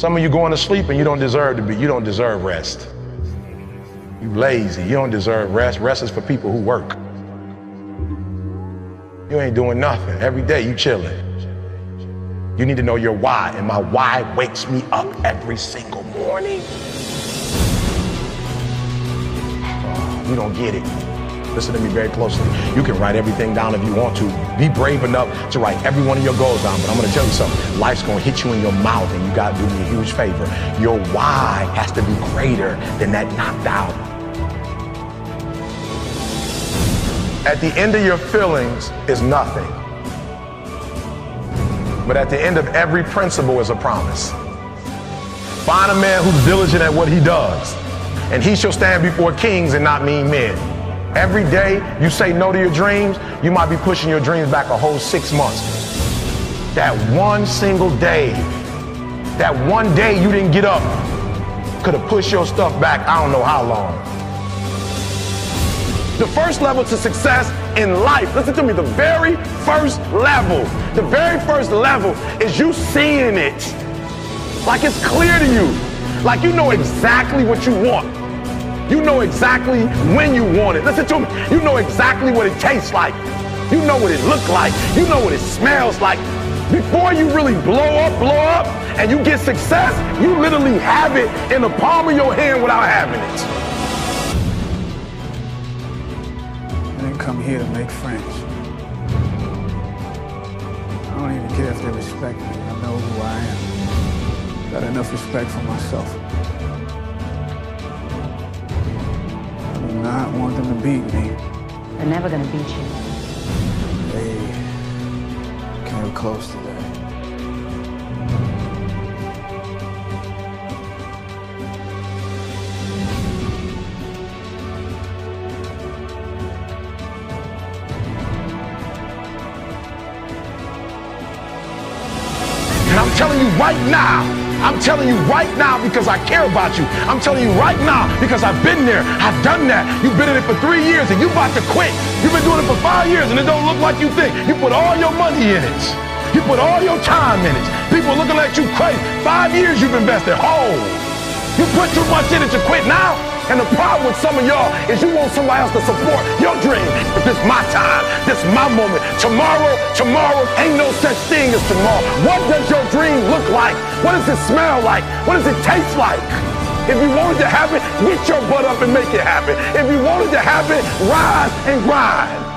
Some of you going to sleep and you don't deserve to be, you don't deserve rest. You lazy, you don't deserve rest. Rest is for people who work. You ain't doing nothing. Every day you chilling. You need to know your why, and my why wakes me up every single morning. You don't get it. Listen to me very closely. You can write everything down if you want to. Be brave enough to write every one of your goals down. But I'm going to tell you something. Life's going to hit you in your mouth, and you got to do me a huge favor. Your why has to be greater than that knocked out. At the end of your feelings is nothing. But at the end of every principle is a promise. Find a man who's diligent at what he does, and he shall stand before kings and not mean men. Every day you say no to your dreams, you might be pushing your dreams back a whole six months. That one single day, that one day you didn't get up, could have pushed your stuff back I don't know how long. The first level to success in life, listen to me, the very first level, the very first level is you seeing it. Like it's clear to you. Like you know exactly what you want. You know exactly when you want it. Listen to me. You know exactly what it tastes like. You know what it looks like. You know what it smells like. Before you really blow up, blow up, and you get success, you literally have it in the palm of your hand without having it. I didn't come here to make friends. I don't even care if they respect me. I know who I am. Got enough respect for myself. Want them to beat me. They're never gonna beat you. They came close to that. And I'm telling you right now, I'm telling you right now because I care about you. I'm telling you right now because I've been there. I've done that. You've been in it for three years and you about to quit. You've been doing it for five years and it don't look like you think. You put all your money in it. You put all your time in it. People looking at you crazy. Five years you've invested whole. You put too much in it to quit now. And the problem with some of y'all is you want somebody else to support your dream. But this my time. This my moment. Tomorrow, tomorrow, ain't no such thing as tomorrow. What does your dream look like? What does it smell like? What does it taste like? If you want it to happen, get your butt up and make it happen. If you want it to happen, rise and grind.